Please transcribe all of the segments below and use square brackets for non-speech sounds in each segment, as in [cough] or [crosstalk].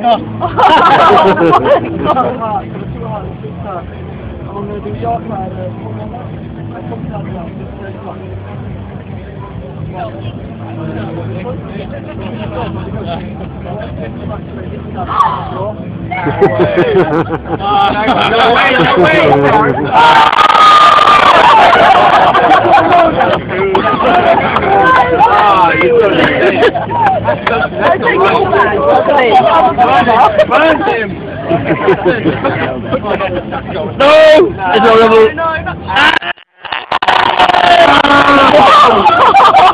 No. I'm going to do your side. I come down now. No no. Burn him. no! It's horrible.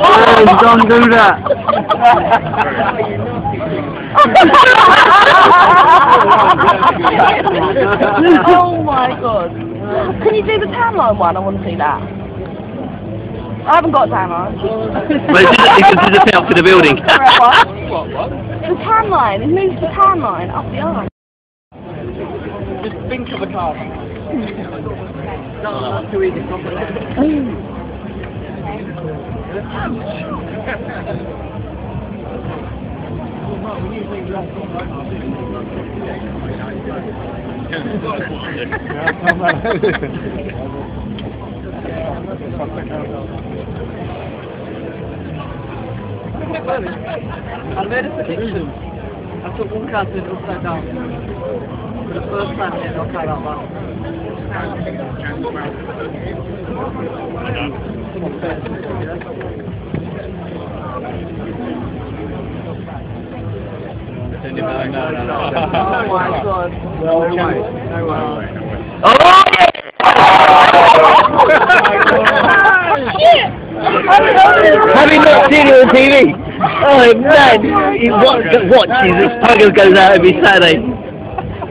Man, don't do that. oh my god. Can you do the timeline one? I want to see that. I haven't got timeline. Well, it's just, it's just a out the building. [laughs] the timeline. It moves the timeline up the arm. Just think of a card. No, that's too easy. I made a prediction. I took one and upside down. For the first time in a knockout out loud. No, no, no, no. Oh my god. No way. No way. Oh! Have you not seen it on TV? Oh man, you watch, watch his struggle goes out every Saturday.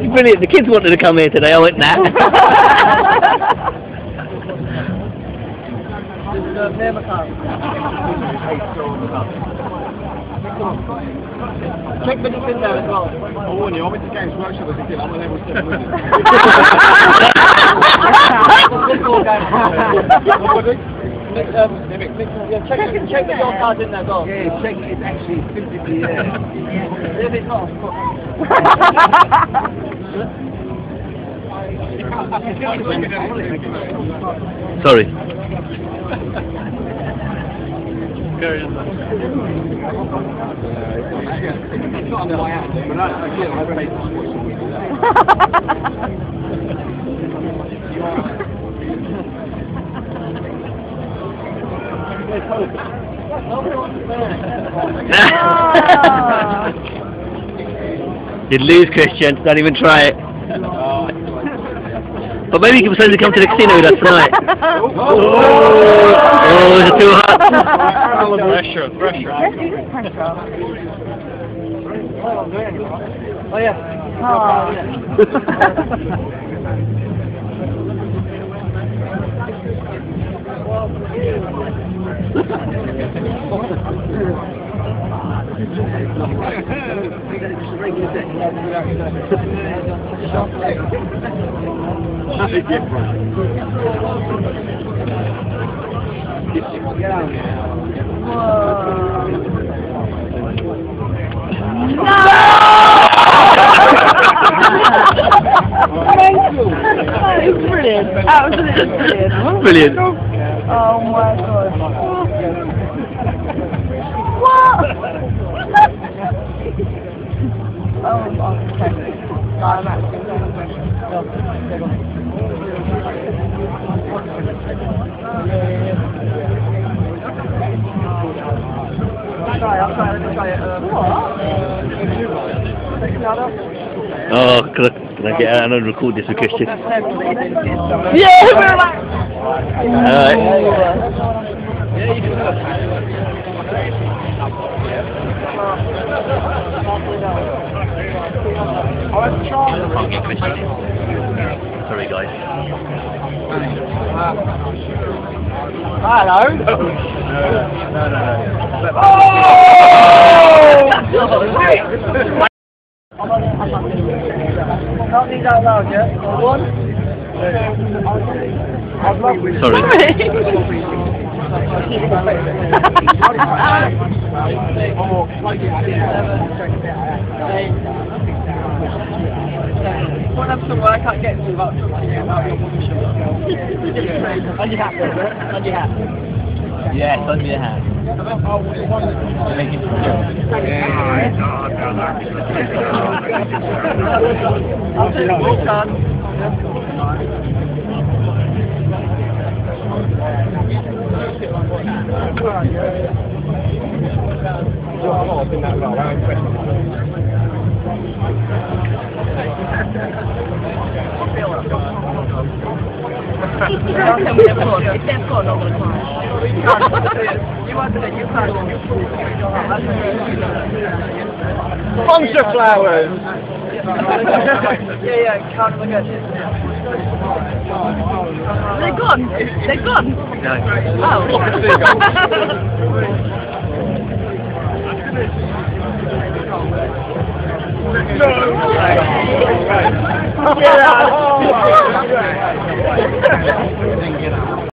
Brilliant. The kids wanted to come here today. I went, nah. Just name a card. Check the in there as well. I warn you, I went to Games Workshop as a kid. I'm a level 7 wizard. Let's go, guys. Nick, um, Nick, yeah, check, the, check that your card's in there as well. Yeah, check it. It's actually physically there. [laughs] If it's not, fuck. Sorry. Carry on. It's not on the way out, but I, I feel I played this watch and we do that. You'd lose, Christian. Don't even try it. Oh, But maybe you can pretend to come to the casino with us tonight. [laughs] Oh, is it too hot? Pressure, pressure. Let's do this prank Oh yeah. That is brilliant. Absolutely brilliant. Brilliant. Oh my god. What? oh, okay. No, I'm actually I'll try, I'll try, I'll try it. Take. Oh, can I, can I get out and record this with Christian? Yeah, we're like. Can't. Sorry, guys. Hello. No, no, no. Not these out loud, yeah? One. Sorry. Have somewhere I can't get to about your position. On your hat, on your hat. Yes, on your hat. Making I'll take the full card. Don't tell me they've got, if they've got, I'm not gonna cry. You can't see it. You wanted it, you can't. Sponsor flowers. yeah, yeah, can't look at it. They're gone. They're gone. Oh. [laughs]